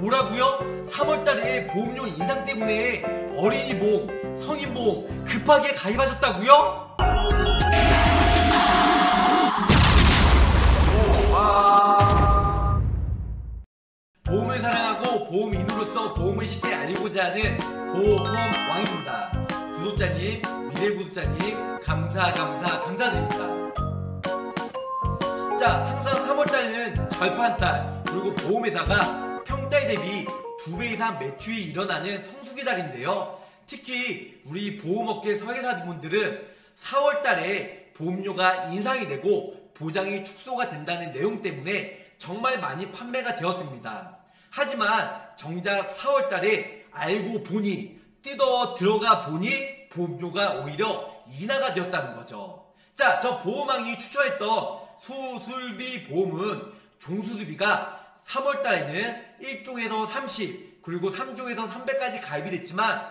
뭐라고요? 3월달에 보험료 인상 때문에 어린이 보험, 성인 보험 급하게 가입하셨다고요? 보험을 사랑하고 보험인으로서 보험을 쉽게 알리고자 하는 보험 왕입니다. 구독자님, 미래 구독자님, 감사, 감사, 감사드립니다. 자, 항상 3월달에는 절판달, 그리고 보험회사가 평달 대비 두 배 이상 매출이 일어나는 성수기 달인데요. 특히 우리 보험업계 설계사분들은 4월 달에 보험료가 인상이 되고 보장이 축소가 된다는 내용 때문에 정말 많이 판매가 되었습니다. 하지만 정작 4월 달에 알고 보니 뜯어 들어가 보니 보험료가 오히려 인하가 되었다는 거죠. 자, 저 보험왕이 추천했던 수술비 보험은 종수수비가 3월 달에는 1종에서 30 그리고 3종에서 300까지 가입이 됐지만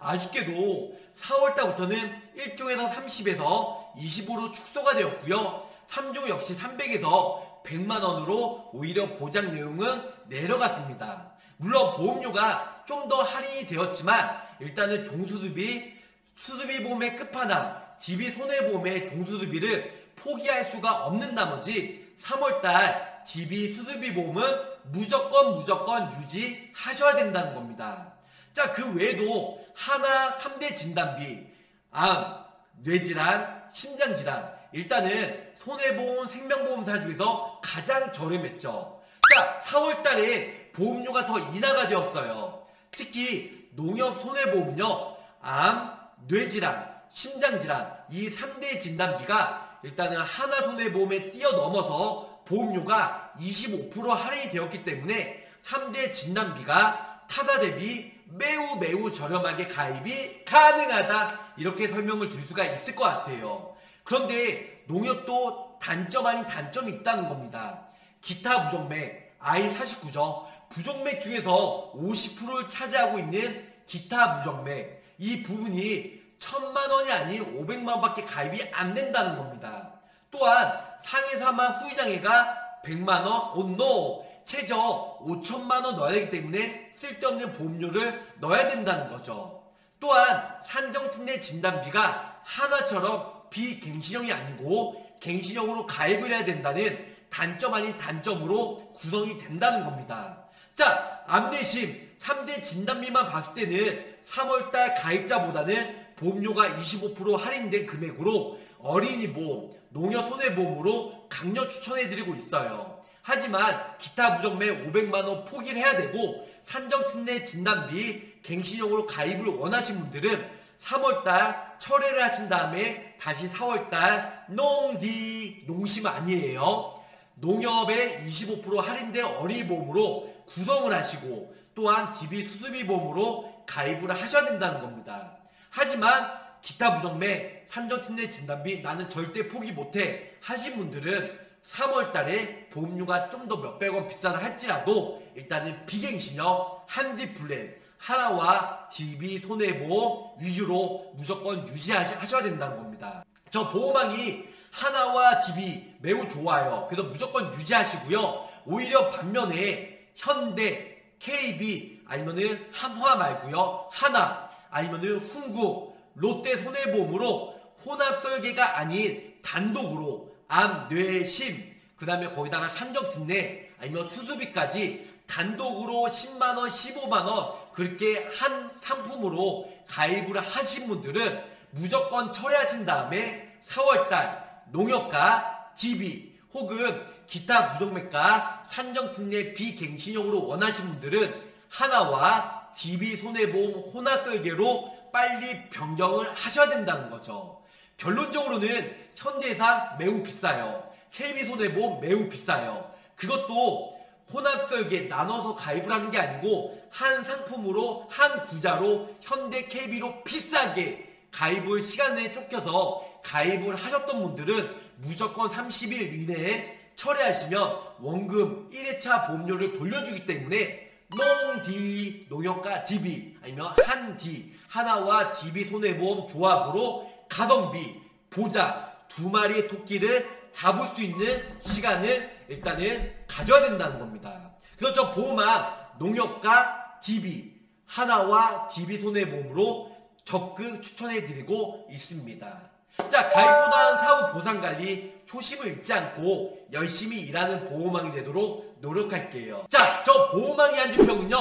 아쉽게도 4월달부터는 1종에서 30에서 25로 축소가 되었고요. 3종 역시 300에서 100만원으로 오히려 보장 내용은 내려갔습니다. 물론 보험료가 좀 더 할인이 되었지만 일단은 종수수비, 수수비 보험의 끝판왕, DB 손해보험의 종수수비를 포기할 수가 없는 나머지 3월달 DB 수수비 보험은 무조건 무조건 유지하셔야 된다는 겁니다. 자, 그 외에도 하나 3대 진단비, 암, 뇌질환, 심장질환. 일단은 손해보험, 생명보험사 중에서 가장 저렴했죠. 자, 4월달에 보험료가 더 인하가 되었어요. 특히 농협 손해보험은요, 암, 뇌질환, 심장질환 이 3대 진단비가 일단은 하나 손해보험에 뛰어넘어서 보험료가 25% 할인이 되었기 때문에 3대 진단비가 타사 대비 매우 매우 저렴하게 가입이 가능하다 이렇게 설명을 드릴 수가 있을 것 같아요. 그런데 농협도 단점 아닌 단점이 있다는 겁니다. 기타 부정맥 I49죠. 부정맥 중에서 50%를 차지하고 있는 기타 부정맥 이 부분이 천만 원이 아닌 500만 원밖에 가입이 안 된다는 겁니다. 또한 상해사만 후유장애가 100만 원, 온노 최저 5천만 원 넣어야 되기 때문에 쓸데없는 보험료를 넣어야 된다는 거죠. 또한 산정특례 진단비가 하나처럼 비갱신형이 아니고 갱신형으로 가입을 해야 된다는 단점 아닌 단점으로 구성이 된다는 겁니다. 자, 암내심 3대 진단비만 봤을 때는 3월달 가입자보다는 보험료가 25% 할인된 금액으로 어린이 보험, 농협 손해보험으로 강력 추천해드리고 있어요. 하지만 기타 부정매 500만원 포기를 해야 되고 산정특례 진단비 갱신형으로 가입을 원하신 분들은 3월달 철회를 하신 다음에 다시 4월달 농디 농심 아니에요. 농협에 25% 할인된 어린이보험으로 구성을 하시고 또한 DB 수수비 보험으로 가입을 하셔야 된다는 겁니다. 하지만 기타 부정매 산정특례 진단비 나는 절대 포기 못해 하신 분들은 3월 달에 보험료가 좀 더 몇백 원 비싸다 할지라도 일단은 비갱신형 한디 플랜 하나와 DB 손해보험 위주로 무조건 유지하셔야 된다는 겁니다. 저 보험왕이 하나와 DB 매우 좋아요. 그래서 무조건 유지하시고요. 오히려 반면에 현대, KB 아니면은 한화 말고요. 하나 아니면은 훈구, 롯데 손해보험으로 혼합 설계가 아닌 단독으로 암, 뇌, 심, 그 다음에 거기다가 산정특례 아니면 수수비까지 단독으로 10만원, 15만원 그렇게 한 상품으로 가입을 하신 분들은 무조건 철회하신 다음에 4월달 농협과 DB 혹은 기타 부정맥과 산정특례 비갱신형으로 원하신 분들은 하나와 DB 손해보험 혼합 설계로 빨리 변경을 하셔야 된다는 거죠. 결론적으로는 현대상 매우 비싸요. KB손해보험 매우 비싸요. 그것도 혼합설계 나눠서 가입을 하는 게 아니고 한 상품으로 한 구자로 현대 KB로 비싸게 가입을 시간 내에 쫓겨서 가입을 하셨던 분들은 무조건 30일 이내에 철회하시면 원금 1회차 보험료를 돌려주기 때문에 농디 농협과 DB 아니면 한디 하나와 DB 손해보험 조합으로 가성비 보장 두 마리의 토끼를 잡을 수 있는 시간을 일단은 가져야 된다는 겁니다. 저 보험왕 농협과 DB 하나와 DB 손해보험으로 적극 추천해드리고 있습니다. 자 가입보단 사후 보상관리 초심을 잃지 않고 열심히 일하는 보험왕이 되도록 노력할게요. 자 저 보험왕의 한주평은요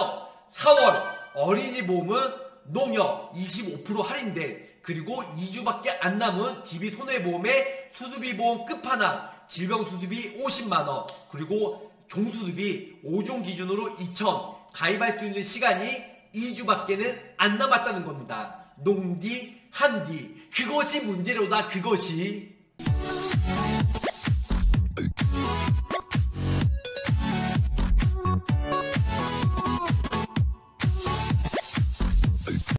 4월 어린이 보험은 농협 25% 할인된 그리고 2주밖에 안 남은 DB 손해보험의 수수비 보험 끝판왕 질병 수수비 50만원 그리고 종수수비 5종 기준으로 2천 가입할 수 있는 시간이 2주밖에는 안 남았다는 겁니다. 농디 한디 그것이 문제로다 그것이